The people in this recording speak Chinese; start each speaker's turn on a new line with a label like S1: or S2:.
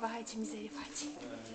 S1: Vay Cemize Rifat.